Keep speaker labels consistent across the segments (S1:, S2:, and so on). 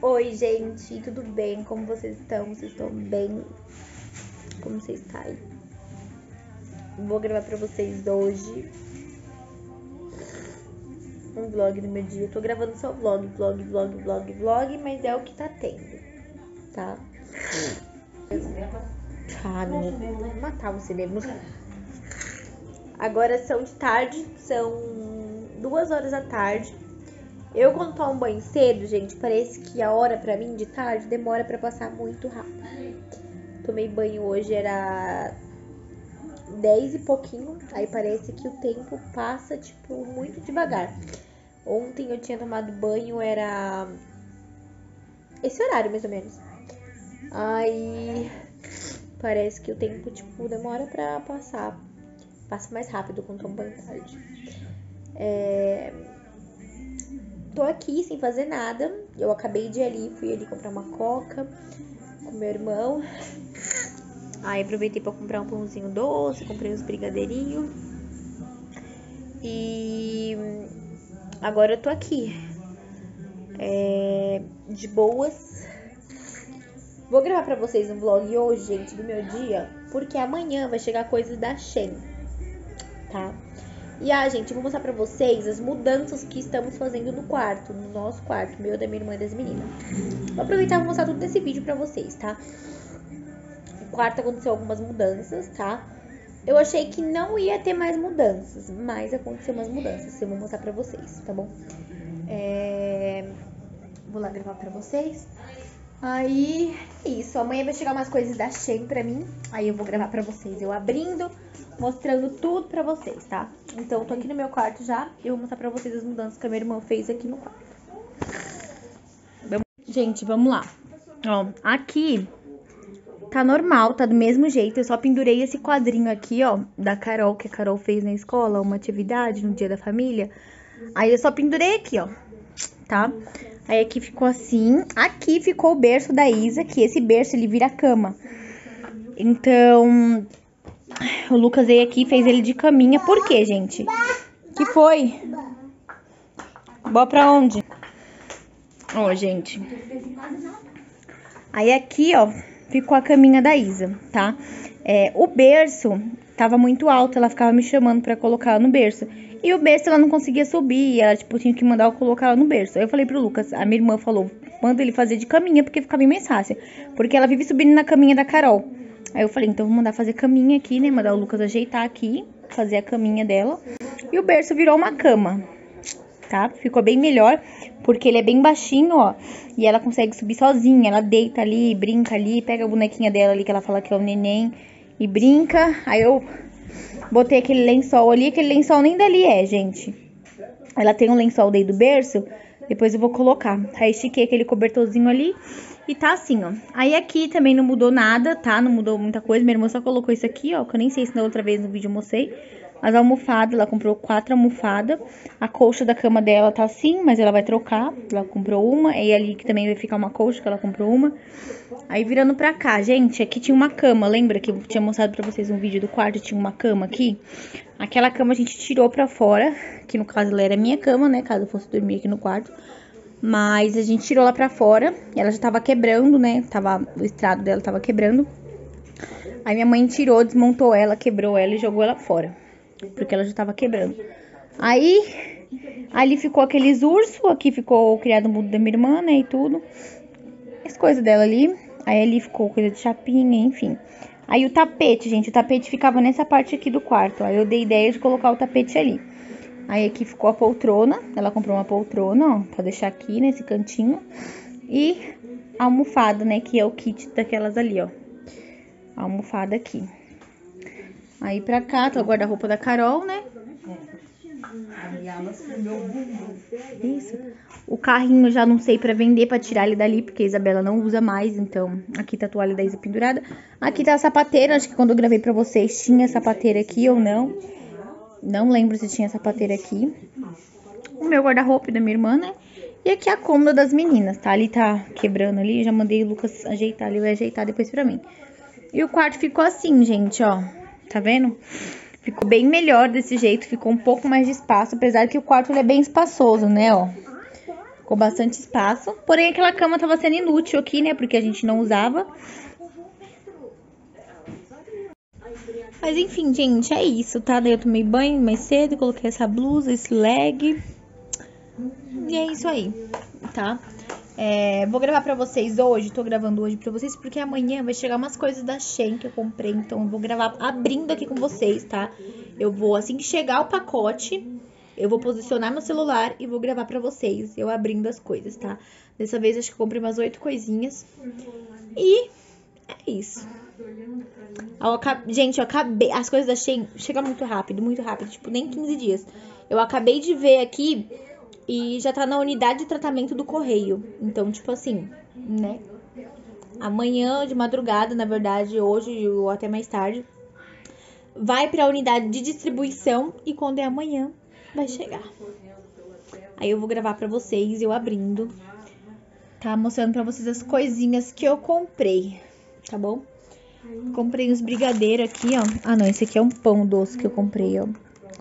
S1: Oi, gente, tudo bem? Como vocês estão? Vocês estão bem? Como vocês estão? Vou gravar pra vocês hoje um vlog no meu dia. Eu tô gravando só vlog, vlog, vlog, vlog, vlog, mas é o que tá tendo, tá? Ah, não, vou matar você mesmo. Agora são de tarde, são duas horas da tarde. Eu quando tomo banho cedo, gente, parece que a hora pra mim de tarde demora pra passar muito rápido. Tomei banho hoje, era 10 e pouquinho, aí parece que o tempo passa, tipo, muito devagar. Ontem eu tinha tomado banho, era esse horário mais ou menos. Aí parece que o tempo, tipo, demora pra passar. Passa mais rápido quando tomo banho tarde. É tô aqui sem fazer nada. Eu acabei de ir ali, fui ali comprar uma coca com meu irmão. Aí aproveitei para comprar um pãozinho doce, comprei uns brigadeirinhos. E agora eu tô aqui. É, de boas. Vou gravar pra vocês um vlog hoje, gente, do meu dia, porque amanhã vai chegar coisas da Shen, tá? E ah, gente, vou mostrar pra vocês as mudanças que estamos fazendo no quarto, no nosso quarto, meu, da minha irmã e das meninas. Vou aproveitar e vou mostrar tudo desse vídeo pra vocês, tá? No quarto aconteceu algumas mudanças, tá? Eu achei que não ia ter mais mudanças, mas aconteceu umas mudanças. Eu vou mostrar pra vocês, tá bom? É... Vou lá gravar pra vocês. Aí, é isso. Amanhã vai chegar umas coisas da Shein pra mim. Aí eu vou gravar pra vocês. Eu abrindo mostrando tudo pra vocês, tá? Então, tô aqui no meu quarto já e eu vou mostrar pra vocês as mudanças que a minha irmã fez aqui no quarto. Gente, vamos lá. Ó, aqui tá normal, tá do mesmo jeito. Eu só pendurei esse quadrinho aqui, ó, da Carol, que a Carol fez na escola, uma atividade no dia da família. Aí eu só pendurei aqui, ó, tá? Aí aqui ficou assim. Aqui ficou o berço da Isa, que esse berço ele vira cama. Então, o Lucas veio aqui e fez ele de caminha. Por quê, gente? Que foi? Boa pra onde? Ó, oh, gente. Aí aqui, ó, ficou a caminha da Isa, tá? É, o berço tava muito alto, ela ficava me chamando pra colocar no berço. E o berço ela não conseguia subir, ela, tipo, tinha que mandar eu colocar ela no berço. Aí eu falei pro Lucas, a minha irmã falou, manda ele fazer de caminha, porque fica bem mais fácil. Porque ela vive subindo na caminha da Carol. Aí eu falei, então vou mandar fazer caminha aqui, né? Mandar o Lucas ajeitar aqui, fazer a caminha dela. E o berço virou uma cama, tá? Ficou bem melhor, porque ele é bem baixinho, ó. E ela consegue subir sozinha, ela deita ali, brinca ali, pega a bonequinha dela ali, que ela fala que é o neném, e brinca. Aí eu botei aquele lençol ali, aquele lençol nem dali é, gente. Ela tem um lençol daí do berço, depois eu vou colocar. Aí estiquei aquele cobertorzinho ali e tá assim, ó. Aí aqui também não mudou nada, tá? Não mudou muita coisa. Minha irmã só colocou isso aqui, ó. Que eu nem sei se na outra vez no vídeo eu mostrei. As almofadas, ela comprou quatro almofadas. A colcha da cama dela tá assim, mas ela vai trocar. Ela comprou uma. E ali que também vai ficar uma colcha, que ela comprou uma. Aí virando pra cá, gente, aqui tinha uma cama. Lembra que eu tinha mostrado pra vocês um vídeo do quarto? Tinha uma cama aqui. Aquela cama a gente tirou pra fora. Que no caso ela era minha cama, né? Caso eu fosse dormir aqui no quarto. Mas a gente tirou ela pra fora. Ela já tava quebrando, né? Tava, o estrado dela tava quebrando. Aí minha mãe tirou, desmontou ela, quebrou ela e jogou ela fora. Porque ela já tava quebrando. Aí, ali ficou aqueles ursos. Aqui ficou o criado mudo da minha irmã, né? E tudo. As coisas dela ali. Aí ali ficou coisa de chapinha, enfim. Aí o tapete, gente. O tapete ficava nessa parte aqui do quarto. Aí eu dei ideia de colocar o tapete ali. Aí aqui ficou a poltrona. Ela comprou uma poltrona, ó, pra deixar aqui nesse cantinho. E a almofada, né, que é o kit daquelas ali, ó. A almofada aqui. Aí pra cá, tá o guarda-roupa da Carol, né? Isso. O carrinho já não sei pra vender, pra tirar ele dali, porque a Isabela não usa mais, então aqui tá a toalha da Isa pendurada. Aqui tá a sapateira, acho que quando eu gravei pra vocês tinha sapateira aqui ou não. Não lembro se tinha sapateira aqui. O meu guarda-roupa da minha irmã, né? E aqui a cômoda das meninas, tá? Ali tá quebrando ali, já mandei o Lucas ajeitar, ele vai ajeitar depois pra mim. E o quarto ficou assim, gente, ó. Tá vendo? Ficou bem melhor desse jeito, ficou um pouco mais de espaço, apesar que o quarto é bem espaçoso, né, ó. Com bastante espaço. Porém, aquela cama tava sendo inútil aqui, né? Porque a gente não usava. Mas enfim, gente, é isso, tá? Daí eu tomei banho mais cedo, coloquei essa blusa, esse leg. E é isso aí, tá? É, vou gravar pra vocês hoje, tô gravando hoje pra vocês, porque amanhã vai chegar umas coisas da Shein que eu comprei, então eu vou gravar abrindo aqui com vocês, tá? Eu vou, assim que chegar o pacote, eu vou posicionar meu celular e vou gravar pra vocês, eu abrindo as coisas, tá? Dessa vez acho que comprei umas oito coisinhas. E é isso. Eu Gente, eu acabei. As coisas da Shein chegam muito rápido, muito rápido. Tipo, nem 15 dias. Eu acabei de ver aqui e já tá na unidade de tratamento do correio. Então, tipo assim, né? Amanhã de madrugada, na verdade, hoje ou até mais tarde, vai para a unidade de distribuição e quando é amanhã vai chegar. Aí eu vou gravar para vocês eu abrindo, tá? Mostrando para vocês as coisinhas que eu comprei, tá bom? Comprei uns brigadeiros aqui, ó. Ah, não, esse aqui é um pão doce que eu comprei, ó.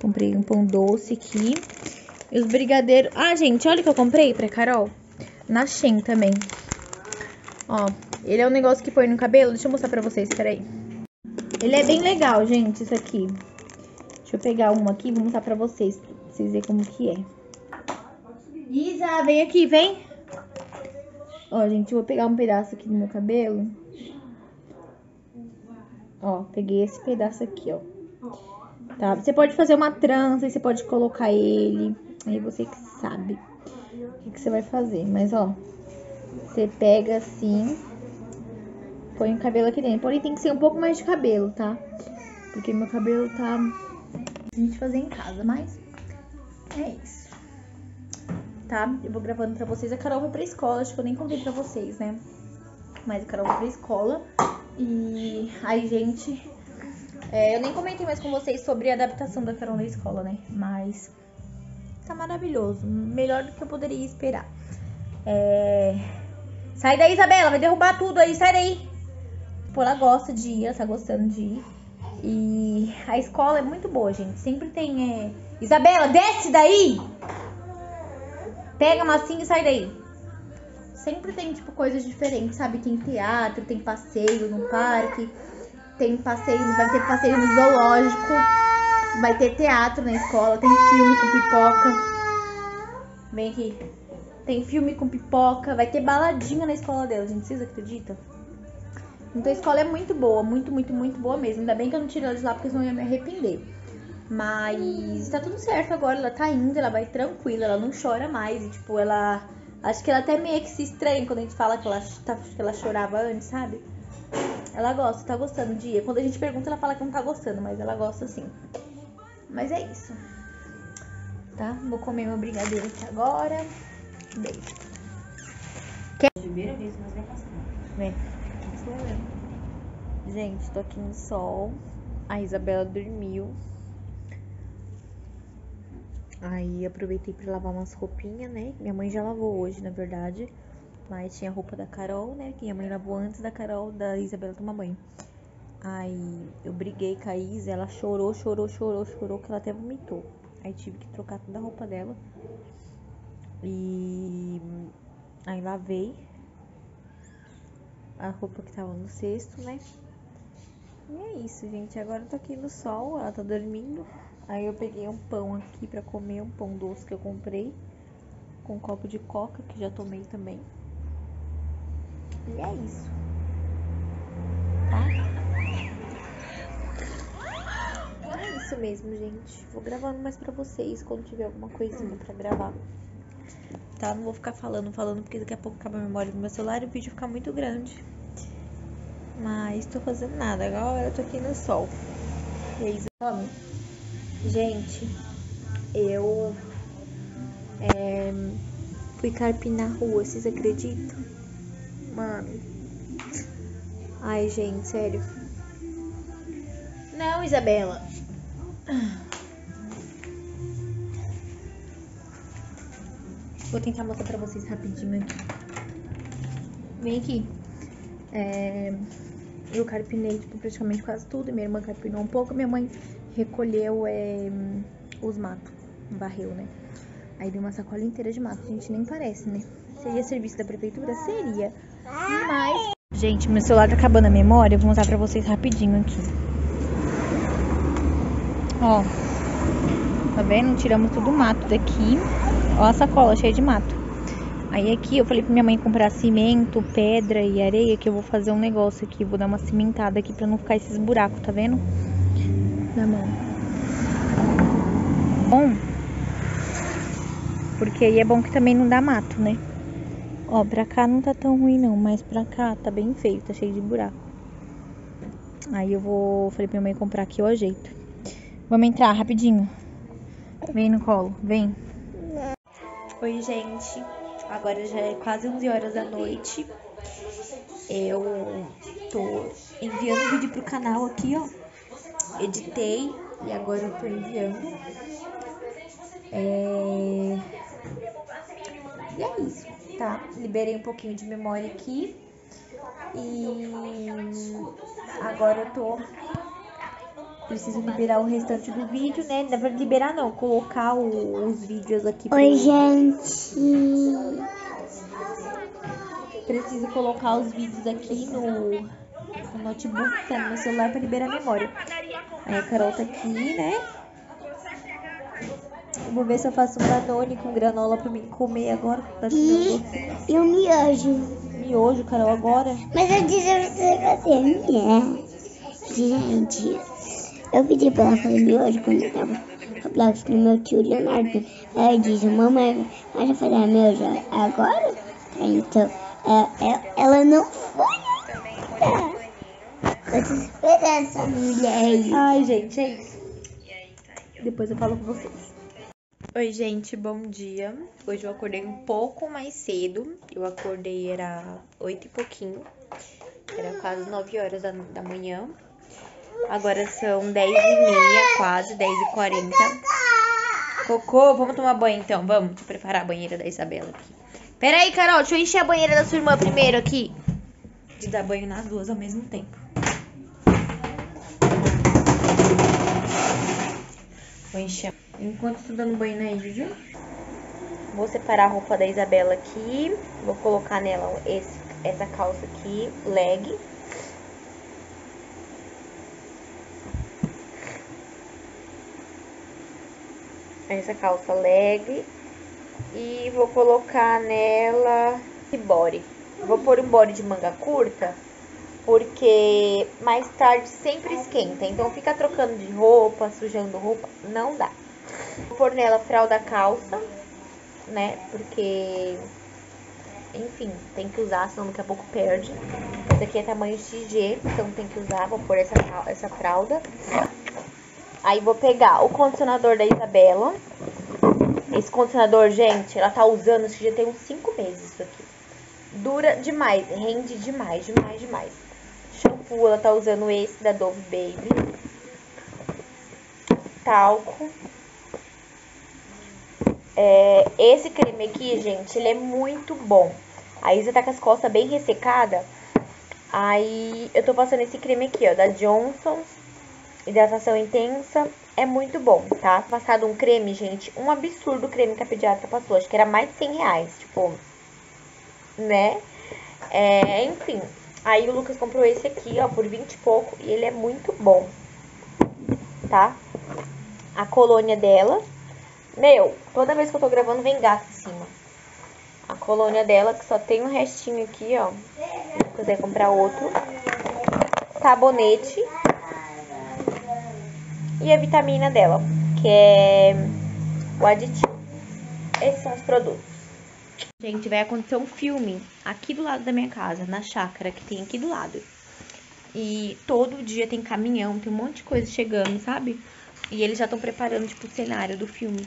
S1: Comprei um pão doce aqui. E os brigadeiros... Ah, gente, olha o que eu comprei pra Carol. Na Shein também. Ó, ele é um negócio que põe no cabelo. Deixa eu mostrar pra vocês, peraí. Ele é bem legal, gente, isso aqui. Deixa eu pegar um aqui e vou mostrar pra vocês. Pra vocês verem como que é. Isa, vem aqui, vem. Ó, gente, eu vou pegar um pedaço aqui do meu cabelo. Ó, peguei esse pedaço aqui, ó. Tá? Você pode fazer uma trança e você pode colocar ele. Aí você que sabe o que, você vai fazer. Mas, ó, você pega assim, põe o cabelo aqui dentro. Porém, tem que ser um pouco mais de cabelo, tá? Porque meu cabelo tá... A gente fazer em casa, mas é isso. Tá? Eu vou gravando pra vocês. A Carol vai pra escola, acho que eu nem contei pra vocês, né? Mas a Carol vai pra escola. E aí, gente, é, eu nem comentei mais com vocês sobre a adaptação da Carol na escola, né? Mas tá maravilhoso. Melhor do que eu poderia esperar. É... Sai daí, Isabela, vai derrubar tudo aí, sai daí. Pô, ela gosta de ir, ela tá gostando de ir. E a escola é muito boa, gente. Sempre tem. É... Isabela, desce daí! Pega a massinha e sai daí sempre tem, tipo, coisas diferentes, sabe? Tem teatro, tem passeio no parque, tem passeio, vai ter passeio no zoológico, vai ter teatro na escola, tem filme com pipoca. Vem aqui. Tem filme com pipoca, vai ter baladinha na escola dela, gente. Vocês acreditam? Então a escola é muito boa, muito, muito, muito boa mesmo. Ainda bem que eu não tirei ela de lá, porque senão eu ia me arrepender. Mas tá tudo certo agora, ela tá indo, ela vai tranquila, ela não chora mais. E, tipo, ela Acho que ela até meio que se estranha quando a gente fala que ela, tá, que ela chorava antes, sabe? Ela gosta, tá gostando de ir. Quando a gente pergunta, ela fala que não tá gostando, mas ela gosta sim. Mas é isso. Tá? Vou comer meu brigadeiro aqui agora. Beijo. Quer? Primeira vez vai passar. Vem. Gente, tô aqui no sol. A Isabela dormiu. Aí aproveitei para lavar umas roupinhas, né? Minha mãe já lavou hoje, na verdade. Mas tinha a roupa da Carol, né? Que minha mãe lavou antes da Carol, da Isabela tomar banho. Aí eu briguei com a Isa, ela chorou, chorou, chorou, chorou, que ela até vomitou. Aí tive que trocar toda a roupa dela. E aí lavei a roupa que tava no cesto, né? E é isso, gente. Agora eu tô aqui no sol, ela tá dormindo. Aí eu peguei um pão aqui pra comer, um pão doce que eu comprei. Com um copo de coca, que já tomei também. E é isso. Tá? Isso mesmo, gente. Vou gravando mais pra vocês quando tiver alguma coisinha pra gravar. Tá? Não vou ficar falando, falando, porque daqui a pouco acaba a memória do meu celular e o vídeo fica muito grande. Mas tô fazendo nada. Agora eu tô aqui no sol. E aí, Gente, eu é, fui carpir na rua, vocês acreditam? Mano. Ai, gente, sério. Não, Isabela. Vou tentar mostrar pra vocês rapidinho aqui. Vem aqui. É, eu carpinei, tipo, praticamente quase tudo. Minha irmã carpinou um pouco. Minha mãe recolheu é, os matos, varreu, né? Aí deu uma sacola inteira de mato. Gente, nem parece, né? Seria serviço da prefeitura? Seria. Mas. Gente, meu celular tá acabando a memória. Eu vou mostrar pra vocês rapidinho aqui. Ó. Tá vendo? Tiramos tudo o mato daqui. Ó a sacola cheia de mato. Aí aqui eu falei pra minha mãe comprar cimento, pedra e areia, que eu vou fazer um negócio aqui. Vou dar uma cimentada aqui pra não ficar esses buracos, tá vendo? Na mão. Bom. Porque aí é bom que também não dá mato, né? Ó, pra cá não tá tão ruim não, mas pra cá tá bem feio, tá cheio de buraco. Aí eu vou, falei pra minha mãe comprar aqui o ajeito. Vamos entrar rapidinho. Vem no colo, vem. Oi, gente. Agora já é quase 11 horas da noite. Eu tô enviando vídeo pro canal aqui, ó. Editei e agora eu tô enviando. É... E é isso, tá? Liberei um pouquinho de memória aqui. E agora eu tô Preciso liberar o restante do vídeo, né? Não dá pra liberar não, colocar o, os vídeos aqui.
S2: Oi, gente.
S1: Preciso colocar os vídeos aqui no, no notebook, tá no meu celular pra liberar a memória. Aí a Carol tá aqui, né? Eu vou ver se eu faço um danone com granola pra mim comer agora. Tá
S2: E, e o miojo.
S1: Miojo, Carol, agora.
S2: Mas eu disse pra você fazer minha. Gente, eu pedi pra ela fazer miojo quando eu tava com a Black no meu tio Leonardo. Ela disse, mamãe, vai fazer miojo agora? Então, é, é, ela não foi ainda. Eu tô esperando essa mulher aí.
S1: Ai, gente, é isso. Depois eu falo com vocês. Oi, gente, bom dia. Hoje eu acordei um pouco mais cedo. Eu acordei, era oito e pouquinho. Era quase 9 horas da, da manhã. Agora são 10 e meia, quase 10 e 40. Cocô, vamos tomar banho então, vamos. Deixa eu preparar a banheira da Isabela aqui. Pera aí, Carol, deixa eu encher a banheira da sua irmã primeiro aqui. De dar banho nas duas ao mesmo tempo. Vou encher. Enquanto estou dando banho na Ivy, vou separar a roupa da Isabela aqui. Vou colocar nela esse, essa calça aqui, leg. Essa calça leg. E vou colocar nela esse body. Vou pôr um body de manga curta, porque mais tarde sempre esquenta. Então fica trocando de roupa, sujando roupa, não dá. Vou pôr nela fralda calça, né? Porque, enfim, tem que usar, senão daqui a pouco perde. Esse aqui é tamanho XG, então tem que usar. Vou pôr essa, essa fralda. Aí vou pegar o condicionador da Isabela. Esse condicionador, gente, ela tá usando, acho que já tem uns 5 meses isso aqui. Dura demais, rende demais, demais, demais. Shampoo, ela tá usando esse da Dove Baby. Talco. É, esse creme aqui, gente, ele é muito bom. A Isa tá com as costas bem ressecadas. Aí eu tô passando esse creme aqui, ó, da Johnson's. Hidratação intensa. É muito bom, tá? Passado um creme, gente, um absurdo creme que a pediatra passou. Acho que era mais de 100 reais, tipo, né? É, enfim. Aí o Lucas comprou esse aqui, ó, por 20 e pouco. E ele é muito bom, tá? A colônia dela. Meu, toda vez que eu tô gravando vem gato em cima. A colônia dela, que só tem um restinho aqui, ó. Se quiser comprar outro. Sabonete. E a vitamina dela, que é o aditivo. Esses são os produtos. Gente, vai acontecer um filme aqui do lado da minha casa, na chácara que tem aqui do lado. E todo dia tem caminhão, tem um monte de coisa chegando, sabe? E eles já estão preparando, tipo, o cenário do filme.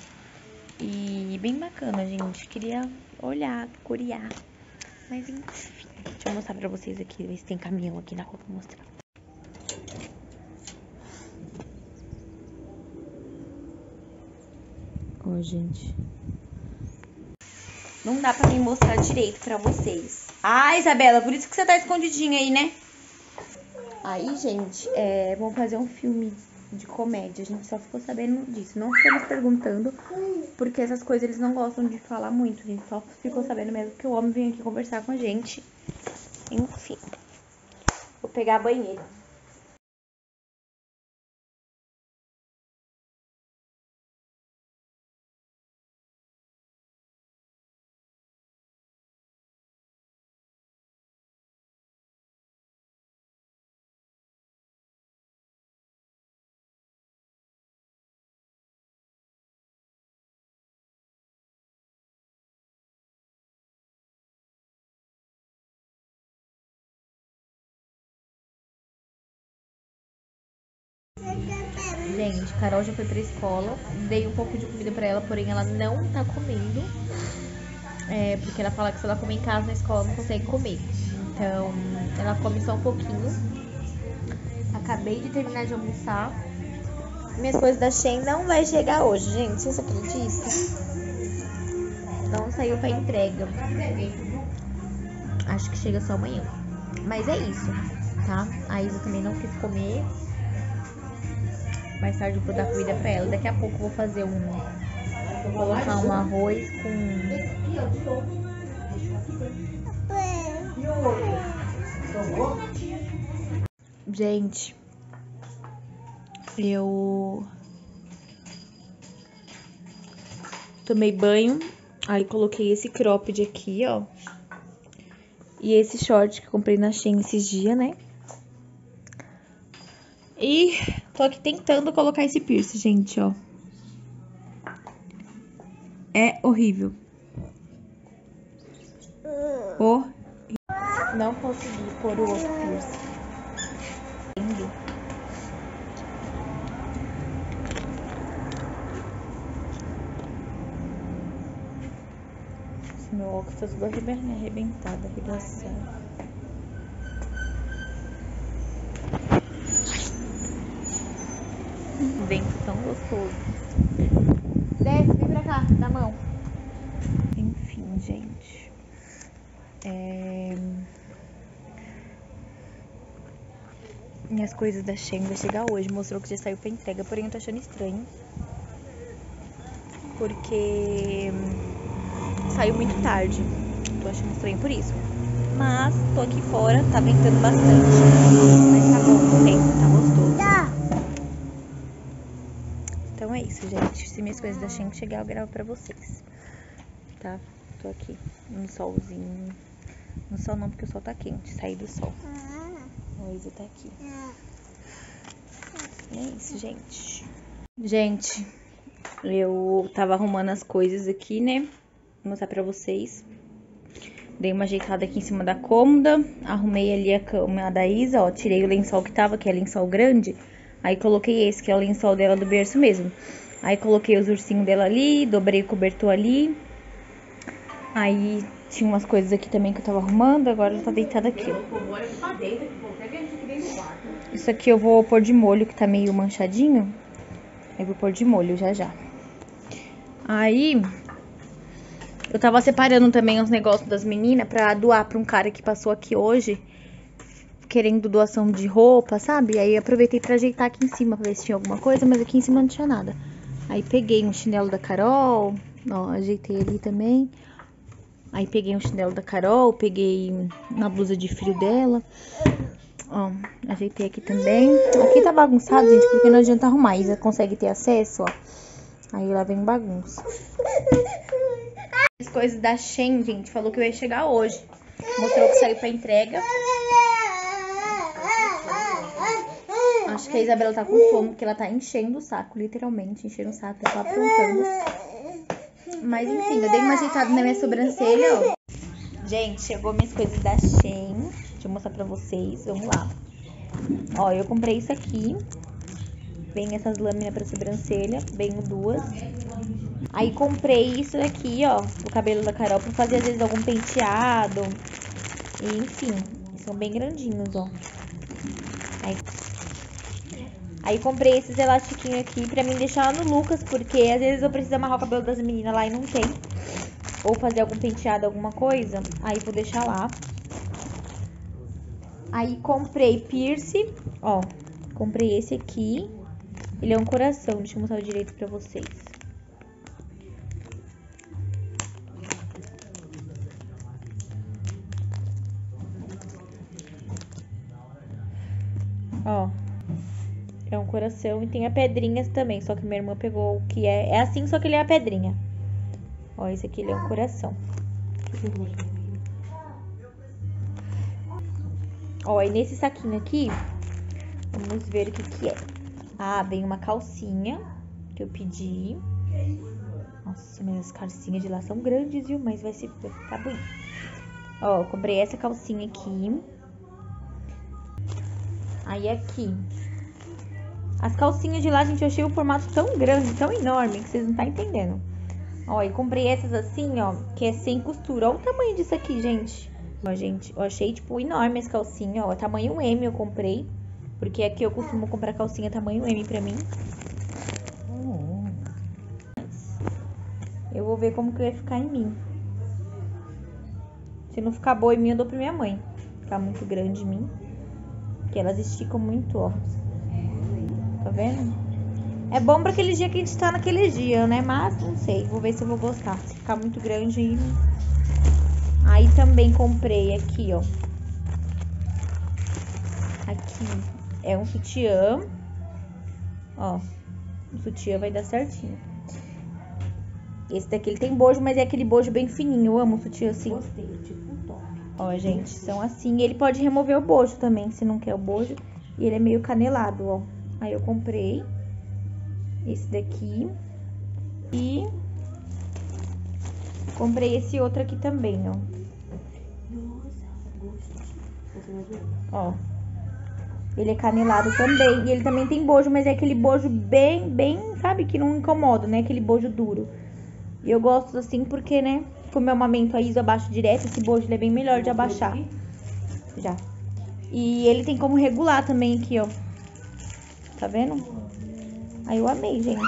S1: E bem bacana, gente. Queria olhar, curiar. Mas enfim, deixa eu mostrar pra vocês aqui, ver se tem caminhão aqui na rua pra mostrar. Ó, gente. Não dá pra me mostrar direito pra vocês. Ah, Isabela, por isso que você tá escondidinha aí, né? Aí, gente, é, vamos fazer um filme de comédia. A gente só ficou sabendo disso. Não ficamos perguntando, porque essas coisas eles não gostam de falar muito. A gente só ficou sabendo mesmo que o homem veio aqui conversar com a gente. Enfim. Vou pegar a banheira. Gente, Carol já foi pra escola. Dei um pouco de comida pra ela, porém ela não tá comendo. É, porque ela fala que se ela comer em casa na escola não consegue comer. Então, ela come só um pouquinho. Acabei de terminar de almoçar. Minhas coisas da Shein não vai chegar hoje, gente. Vocês acreditam? Não saiu pra entrega. Acho que chega só amanhã. Mas é isso, tá? A Isa também não quis comer. Mais tarde eu vou dar comida pra ela. Daqui a pouco eu vou fazer um. Vou colocar um arroz com. Gente, eu tomei banho, aí coloquei esse cropped aqui, ó. E esse short que comprei na Shein esses dias, né? E tô aqui tentando colocar esse piercing, gente, ó. É horrível. Oh. Não consegui pôr o outro piercing. Meu óculos tá tudo arrebentado, arregaçado. Vento tão gostoso. Desce, vem pra cá, na mão. Enfim, gente. É... Minhas coisas da Shein vai chegar hoje. Mostrou que já saiu pra entrega, porém eu tô achando estranho. Porque saiu muito tarde. Tô achando estranho por isso. Mas tô aqui fora, tá ventando bastante. Mas tá bom o tempo, tá gostoso. Gente. Se minhas coisas da Shein chegar, eu gravo pra vocês. Tá? Tô aqui no solzinho. No sol não, porque o sol tá quente. Saí do sol. O Isa tá aqui. É isso, gente. Gente, eu tava arrumando as coisas aqui, né? Vou mostrar pra vocês. Dei uma ajeitada aqui em cima da cômoda. Arrumei ali a cama da Isa, ó. Tirei o lençol que tava, que é lençol grande. Aí coloquei esse, que é o lençol dela do berço mesmo. Aí coloquei os ursinhos dela ali, dobrei o cobertor ali. Aí tinha umas coisas aqui também que eu tava arrumando, agora ela tá deitada aqui. Isso aqui eu vou pôr de molho, que tá meio manchadinho. Aí vou pôr de molho já já. Aí, eu tava separando também os negócios das meninas pra doar pra um cara que passou aqui hoje querendo doação de roupa, sabe? Aí aproveitei pra ajeitar aqui em cima pra ver se tinha alguma coisa, mas aqui em cima não tinha nada. Aí peguei um chinelo da Carol, ó, ajeitei ali também. Aí peguei um chinelo da Carol, peguei uma blusa de frio dela. Ó, ajeitei aqui também. Aqui tá bagunçado, gente, porque não adianta arrumar. Isa consegue ter acesso, ó. Aí lá vem bagunça. As coisas da Shen, gente, falou que eu ia chegar hoje. Mostrou que saiu pra entrega. Acho que a Isabela tá com fome, porque ela tá enchendo o saco, literalmente, enchendo o saco, tá aprontando. Mas enfim, eu dei uma ajeitada na minha sobrancelha, ó. Gente, chegou minhas coisas da Shein. Deixa eu mostrar pra vocês, vamos lá. Ó, eu comprei isso aqui. Vem essas lâminas pra sobrancelha, venho duas. Aí comprei isso daqui, ó, o cabelo da Carol, pra fazer às vezes algum penteado. E, enfim, são bem grandinhos, ó. Aí Aí comprei esses elastiquinhos aqui pra mim deixar no Lucas, porque às vezes eu preciso amarrar o cabelo das meninas lá e não tem. Ou fazer algum penteado, alguma coisa. Aí vou deixar lá. Aí comprei piercing, ó. Comprei esse aqui. Ele é um coração, deixa eu mostrar direito pra vocês. Ó. Coração e tem a pedrinhas também, só que minha irmã pegou o que é... É assim, só que ele é a pedrinha. Ó, esse aqui ele é um coração. Ó, e nesse saquinho aqui, vamos ver o que que é. Ah, vem uma calcinha que eu pedi. Nossa, minhas calcinhas de lá são grandes, viu? Mas vai, ser, ficar bonito. Ó, comprei essa calcinha aqui. Aí aqui. As calcinhas de lá, gente, eu achei o formato tão grande, tão enorme, que vocês não tá entendendo. Ó, e comprei essas assim, ó, que é sem costura. Olha o tamanho disso aqui, gente. Ó, gente, eu achei, tipo, enorme as calcinhas, ó. Tamanho M eu comprei. Porque aqui eu costumo comprar calcinha tamanho M pra mim. Eu vou ver como que vai ficar em mim. Se não ficar boa em mim, eu dou pra minha mãe. Ficar muito grande em mim. Que elas esticam muito, ó. Tá vendo? É bom pra aquele dia que a gente tá naquele dia, né? Mas não sei, vou ver se eu vou gostar. Se ficar muito grande aí. Aí também comprei aqui, ó. Aqui é um sutiã. Ó, o sutiã vai dar certinho. Esse daqui ele tem bojo, mas é aquele bojo bem fininho. Eu amo o sutiã assim.
S2: Gostei, tipo um top.
S1: Ó, gente, são assim. Ele pode remover o bojo também, se não quer o bojo. E ele é meio canelado, ó. Aí eu comprei esse daqui. E comprei esse outro aqui também, ó. Ó. Ele é canelado também. E ele também tem bojo, mas é aquele bojo bem, bem, sabe? Que não incomoda, né? Aquele bojo duro. E eu gosto assim porque, né? Como eu amamento a Isa abaixo direto, esse bojo é bem melhor de abaixar. Já. E ele tem como regular também aqui, ó. Tá vendo? Aí eu amei, gente.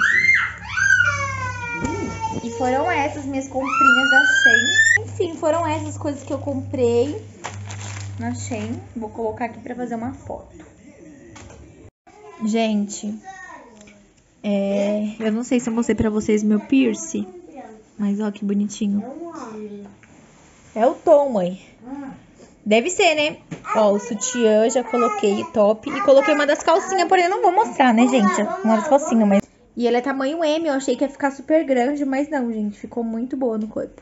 S1: E foram essas minhas comprinhas da Shein. Enfim, foram essas coisas que eu comprei na Shein. Vou colocar aqui pra fazer uma foto. Gente, é, eu não sei se eu mostrei pra vocês meu piercing, mas ó que bonitinho. É o tom, mãe. Deve ser, né? Ó, o sutiã já coloquei, top. E coloquei uma das calcinhas, porém eu não vou mostrar, né, gente? Uma das calcinhas, mas... E ele é tamanho M, eu achei que ia ficar super grande, mas não, gente. Ficou muito boa no corpo.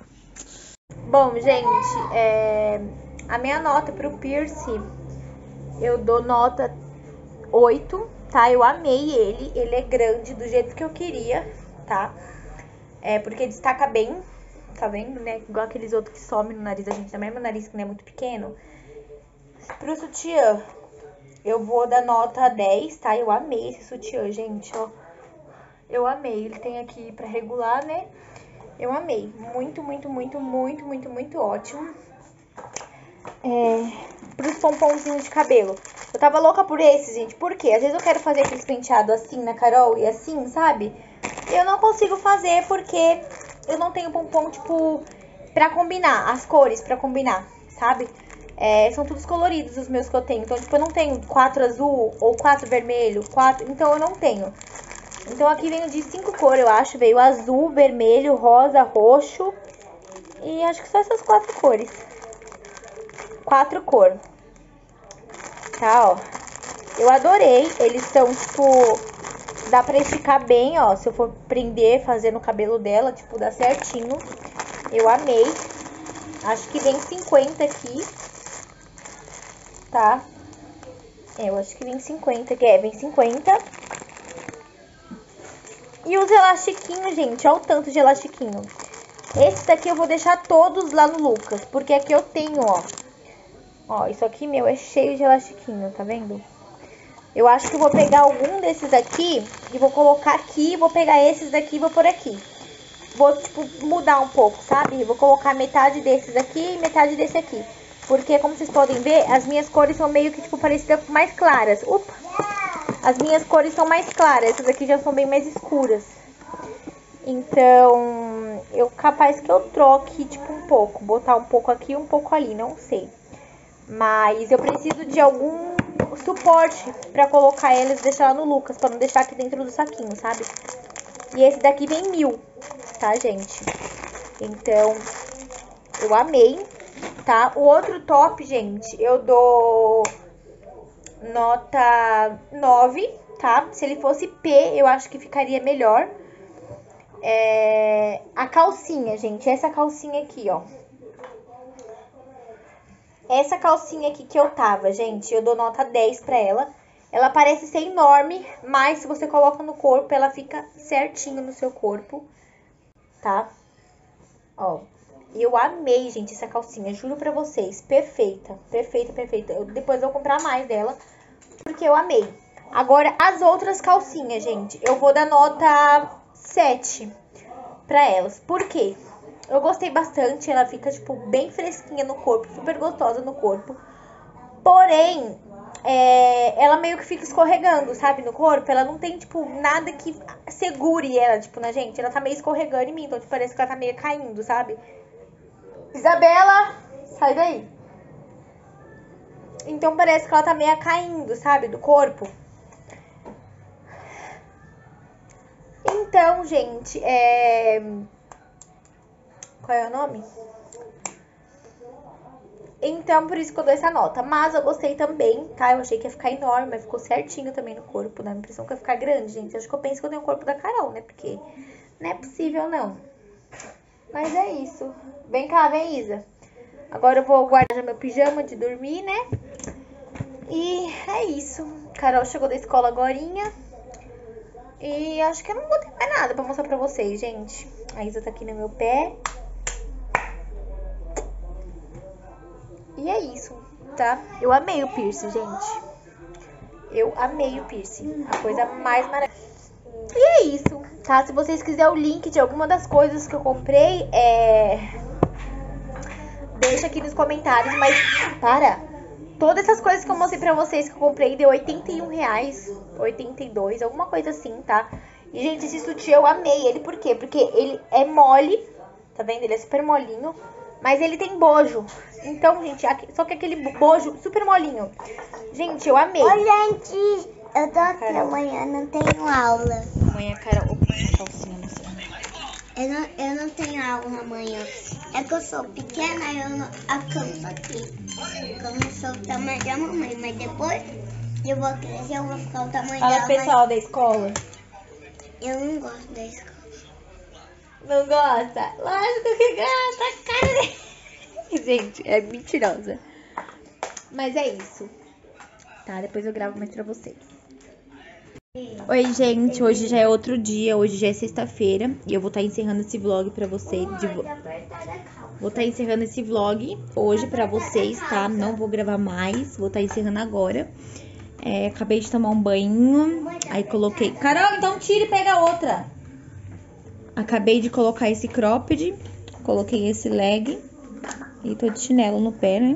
S1: Bom, gente, é... a minha nota pro piercing, eu dou nota 8, tá? Eu amei ele, ele é grande do jeito que eu queria, tá? É porque destaca bem, tá vendo, né? Igual aqueles outros que somem no nariz da gente também, meu nariz que não é muito pequeno. Pro sutiã, eu vou dar nota 10, tá? Eu amei esse sutiã, gente, ó. Eu amei, ele tem aqui pra regular, né? Eu amei, muito, muito, muito, muito, muito, muito ótimo. É, pros pomponzinhos de cabelo. Eu tava louca por esses, gente. Por quê? Às vezes eu quero fazer aqueles penteados assim na Carol e assim, sabe? Eu não consigo fazer porque eu não tenho pompom, tipo, pra combinar. As cores pra combinar, sabe? É, são todos coloridos os meus que eu tenho. Então, tipo, eu não tenho quatro azul ou quatro vermelho, quatro... Então, eu não tenho. Então, aqui veio de cinco cores, eu acho. Veio azul, vermelho, rosa, roxo. E acho que só essas quatro cores. Quatro cores. Tá, ó. Eu adorei. Eles são, tipo... Dá pra esticar bem, ó. Se eu for prender, fazer no cabelo dela, tipo, dá certinho. Eu amei. Acho que vem 50 aqui. Tá? É, eu acho que vem 50 aqui. É, vem 50. E os elastiquinhos, gente. Olha o tanto de elastiquinho. Esse daqui eu vou deixar todos lá no Lucas. Porque aqui eu tenho, ó. Ó, isso aqui, meu, é cheio de elastiquinho, tá vendo? Eu acho que vou pegar algum desses aqui e vou colocar aqui. Vou pegar esses daqui e vou por aqui. Vou, tipo, mudar um pouco, sabe? Vou colocar metade desses aqui e metade desse aqui. Porque, como vocês podem ver, as minhas cores são meio que, tipo, parecidas mais claras. Opa! As minhas cores são mais claras. Essas aqui já são bem mais escuras. Então, eu capaz que eu troque, tipo, um pouco. Botar um pouco aqui e um pouco ali, não sei. Mas eu preciso de algum suporte pra colocar eles e deixar lá no Lucas, pra não deixar aqui dentro do saquinho, sabe? E esse daqui vem mil, tá, gente? Então, eu amei, tá? O outro top, gente, eu dou nota 9, tá? Se ele fosse P, eu acho que ficaria melhor. É... A calcinha, gente, essa calcinha aqui, ó. Essa calcinha aqui que eu tava, gente, eu dou nota 10 pra ela. Ela parece ser enorme, mas se você coloca no corpo, ela fica certinho no seu corpo, tá? Ó, eu amei, gente, essa calcinha, juro pra vocês, perfeita, perfeita, perfeita. Eu, depois eu vou comprar mais dela, porque eu amei. Agora, as outras calcinhas, gente, eu vou dar nota 7 pra elas. Por quê? Eu gostei bastante, ela fica, tipo, bem fresquinha no corpo, super gostosa no corpo. Porém, é, ela meio que fica escorregando, sabe, no corpo. Ela não tem, tipo, nada que segure ela, tipo, na gente. Ela tá meio escorregando em mim, então tipo, parece que ela tá meio caindo, sabe? Isabela, sai daí. Então parece que ela tá meio caindo, sabe, do corpo. Então, gente, é... Qual é o nome? Então, por isso que eu dou essa nota. Mas eu gostei também, tá? Eu achei que ia ficar enorme, mas ficou certinho também no corpo. Dá a impressão que ia ficar grande, gente. Acho que eu penso que eu tenho o corpo da Carol, né? Porque não é possível, não. Mas é isso. Vem cá, vem, Isa. Agora eu vou guardar meu pijama de dormir, né? E é isso. Carol chegou da escola agorinha. E acho que eu não vou ter mais nada pra mostrar pra vocês, gente. A Isa tá aqui no meu pé. E é isso, tá? Eu amei o piercing, gente. Eu amei o piercing. A coisa mais maravilhosa. E é isso, tá? Se vocês quiserem o link de alguma das coisas que eu comprei, é... Deixa aqui nos comentários, mas... Para! Todas essas coisas que eu mostrei pra vocês que eu comprei deu 81 reais, 82, alguma coisa assim, tá? E, gente, esse sutiã eu amei ele, por quê? Porque ele é mole, tá vendo? Ele é super molinho, mas ele tem bojo. Então, gente, aqui, só que aquele bojo super molinho. Gente, eu amei.
S2: Oi, gente, eu tô aqui
S1: Carol.
S2: amanhã, não tenho aula.
S1: Amanhã, Carol, opa, calcinha, não sei.
S2: Eu não, eu não tenho aula amanhã. É que eu sou pequena e eu não alcanço aqui. Eu não sou o tamanho da mamãe, mas depois eu vou crescer, eu vou ficar o tamanho
S1: Fala pro pessoal da escola.
S2: eu não gosto da escola.
S1: Não gosta? Lógico que gosta, cara dele. Gente, é mentirosa. Mas é isso. Tá, depois eu gravo mais pra vocês. Oi, gente. Hoje já é outro dia. Hoje já é sexta-feira. E eu vou estar encerrando esse vlog pra vocês. de vo- Vou estar encerrando esse vlog hoje pra vocês, tá? Não vou gravar mais. Vou estar encerrando agora. É, acabei de tomar um banho. Aí coloquei. Carol, então tira e pega outra. Acabei de colocar esse cropped. Coloquei esse leg. E tô de chinelo no pé, né?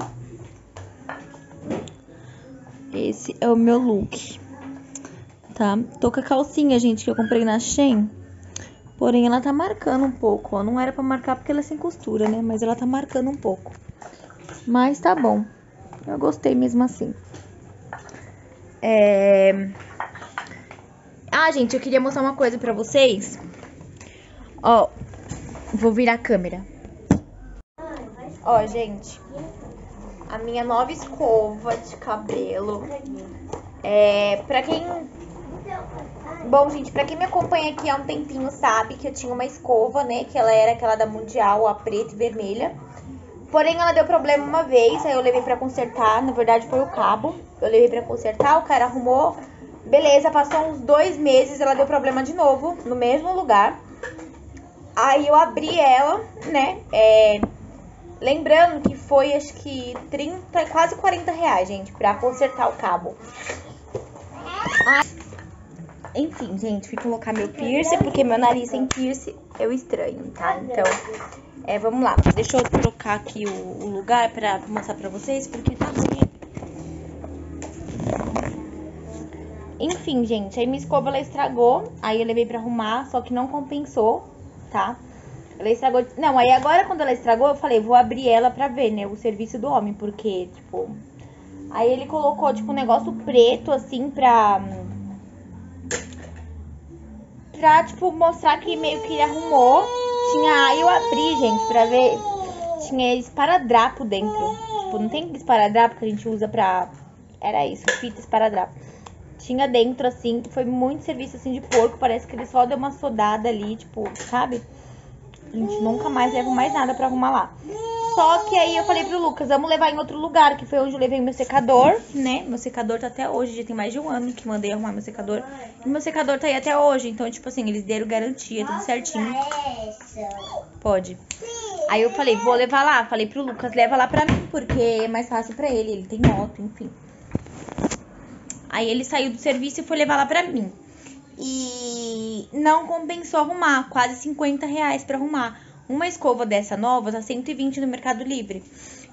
S1: Esse é o meu look. Tá? Tô com a calcinha, gente, que eu comprei na Shein. Porém, ela tá marcando um pouco, ó. Não era pra marcar porque ela é sem costura, né? Mas ela tá marcando um pouco. Mas tá bom. Eu gostei mesmo assim. É... Ah, gente, eu queria mostrar uma coisa pra vocês. Ó, vou virar a câmera. Ó, gente. A minha nova escova de cabelo. É, pra quem Bom, gente, pra quem me acompanha aqui há um tempinho sabe que eu tinha uma escova, né? Que ela era aquela da Mundial, a preta e vermelha. Porém, ela deu problema uma vez, aí eu levei pra consertar. Na verdade, foi o cabo. Eu levei pra consertar, o cara arrumou. Beleza, passou uns dois meses, ela deu problema de novo, no mesmo lugar. Aí eu abri ela, né? É, lembrando que foi, acho que 30, quase 40 reais, gente, pra consertar o cabo. Enfim, gente, fui colocar meu piercing, porque meu nariz sem piercing eu estranho, tá? Então, é, vamos lá. Deixa eu trocar aqui o, o lugar pra mostrar pra vocês, porque tá assim. Enfim, gente, aí minha escova ela estragou, aí eu levei pra arrumar, só que não compensou, tá? Ela estragou. Não, aí agora quando ela estragou, eu falei, vou abrir ela pra ver, né? O serviço do homem, porque, tipo, Aí ele colocou, tipo, um negócio preto, assim, pra... Pra, tipo, mostrar que meio que ele arrumou. Tinha... Aí eu abri, gente, pra ver. Tinha esparadrapo dentro. Tipo, não tem esparadrapo que a gente usa pra... Era isso, fita esparadrapo. Tinha dentro, assim, foi muito serviço, assim, de porco. Parece que ele só deu uma sodada ali, tipo, sabe? A gente nunca mais leva mais nada pra arrumar lá. Só que aí eu falei pro Lucas, vamos levar em outro lugar, que foi onde eu levei meu secador, né? Meu secador tá até hoje, já tem mais de um ano que mandei arrumar meu secador. E meu secador tá aí até hoje, então, tipo assim, eles deram garantia, tudo certinho. Pode. Aí eu falei, vou levar lá. Falei pro Lucas, leva lá pra mim, porque é mais fácil pra ele, ele tem moto, enfim. Aí ele saiu do serviço e foi levar lá pra mim. E não compensou arrumar, quase 50 reais pra arrumar. Uma escova dessa nova tá 120 no Mercado Livre.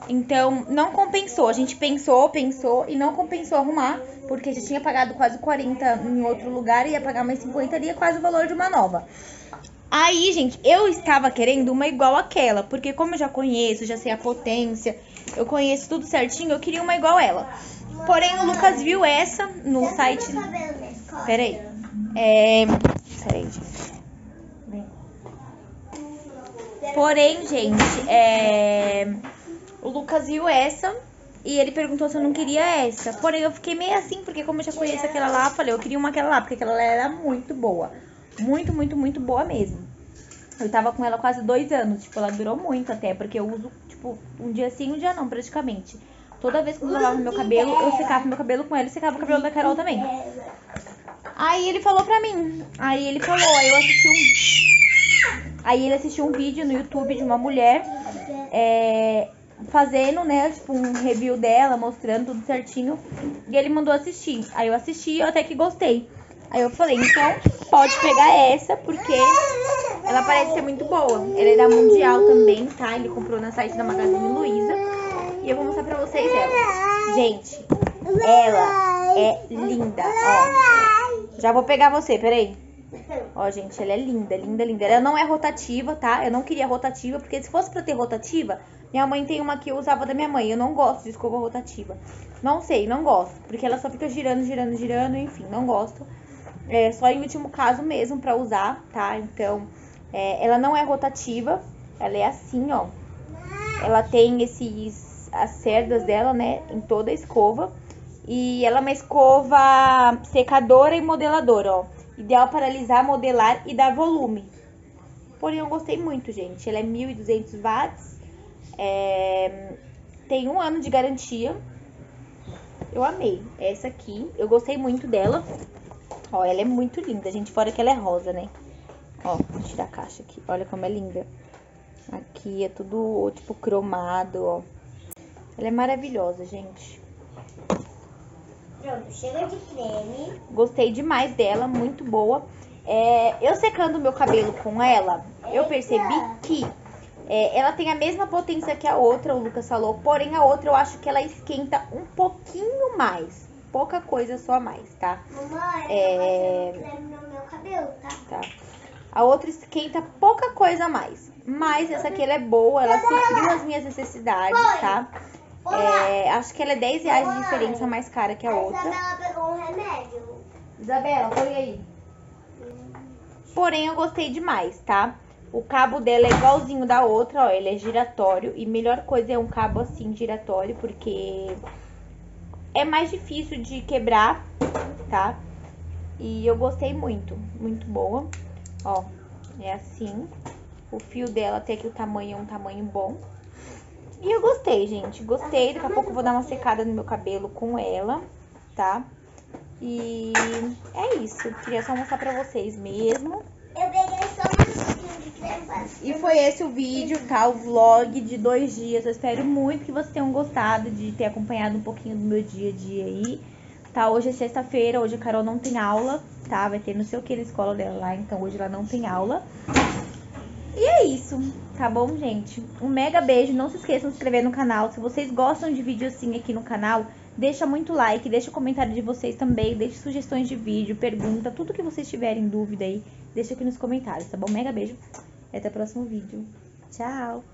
S1: Então, não compensou. A gente pensou, pensou e não compensou arrumar, porque já tinha pagado quase 40 em outro lugar e ia pagar mais 50 ali, é quase o valor de uma nova. Aí, gente, eu estava querendo uma igual àquela, porque como eu já conheço, já sei a potência, eu conheço tudo certinho, eu queria uma igual ela. Porém, o Lucas viu essa no site. Peraí. É. Peraí, gente. Porém, gente, é... o Lucas viu essa e ele perguntou se eu não queria essa. Porém, eu fiquei meio assim, porque como eu já conheço aquela lá, eu falei, eu queria uma aquela lá, porque aquela lá era muito boa. Muito, muito, muito boa mesmo. Eu tava com ela quase dois anos, tipo, ela durou muito até, porque eu uso, tipo, um dia sim, um dia não, praticamente. Toda vez que eu lavava meu cabelo, eu secava meu cabelo com ela e secava o cabelo da Carol também. Aí ele falou pra mim, aí ele falou, aí eu assisti um Aí ele assistiu um vídeo no YouTube de uma mulher é, fazendo, né, tipo, um review dela, mostrando tudo certinho. E ele mandou assistir. Aí eu assisti e até que gostei. Aí eu falei, então pode pegar essa, porque ela parece ser muito boa. Ela é da Mundial também, tá? Ele comprou na site da Magazine Luiza. E eu vou mostrar pra vocês ela. Gente, ela é linda, ó. Já vou pegar você, peraí. Ó, gente, ela é linda, linda, linda. Ela não é rotativa, tá? Eu não queria rotativa, porque se fosse pra ter rotativa, minha mãe tem uma que eu usava da minha mãe. Eu não gosto de escova rotativa. Não sei, não gosto. Porque ela só fica girando, girando, girando, enfim, não gosto. É só em último caso mesmo pra usar, tá? Então, é, ela não é rotativa. Ela é assim, ó. Ela tem esses... As cerdas dela, né? Em toda a escova. E ela é uma escova secadora e modeladora, ó. Ideal para alisar, modelar e dar volume. Porém, eu gostei muito, gente. Ela é 1.200 watts. É... Tem um ano de garantia. Eu amei essa aqui. Eu gostei muito dela. Ó, ela é muito linda, gente. Fora que ela é rosa, né? Ó, vou tirar a caixa aqui. Olha como é linda. Aqui é tudo, tipo, cromado, ó. Ela é maravilhosa, gente.
S2: Pronto, chega de creme.
S1: Gostei demais dela, muito boa. É, eu secando meu cabelo com ela, eu percebi que é, ela tem a mesma potência que a outra, o Lucas falou, porém a outra eu acho que ela esquenta um pouquinho mais. Pouca coisa só a mais, tá?
S2: Mamãe, é... creme no meu cabelo, tá?
S1: Tá. A outra esquenta pouca coisa a mais. Mas essa aqui ela é boa, ela supriu as minhas necessidades, tá? É, acho que ela é 10 reais de diferença mais cara que a outra.
S2: Isabela pegou um remédio.
S1: Isabela, põe aí. Porém, eu gostei demais, tá? O cabo dela é igualzinho da outra, ó. Ele é giratório. E melhor coisa é um cabo assim, giratório, porque é mais difícil de quebrar, tá? E eu gostei muito, muito boa. Ó, é assim. O fio dela até que o tamanho é um tamanho bom. E eu gostei, gente. Gostei. Daqui a pouco eu vou dar uma secada no meu cabelo com ela, tá? E é isso. Queria só mostrar pra vocês mesmo.
S2: Eu peguei só uma
S1: E foi esse o vídeo, tá? O vlog de dois dias. Eu espero muito que vocês tenham gostado de ter acompanhado um pouquinho do meu dia a dia aí. Tá, hoje é sexta-feira, hoje a Carol não tem aula, tá? Vai ter não sei o que na escola dela lá, então hoje ela não tem aula. E é isso, tá bom, gente? Um mega beijo, não se esqueçam de se inscrever no canal. Se vocês gostam de vídeo assim aqui no canal, deixa muito like, deixa o comentário de vocês também, deixa sugestões de vídeo, pergunta, tudo que vocês tiverem dúvida aí, deixa aqui nos comentários, tá bom? Mega beijo até o próximo vídeo. Tchau!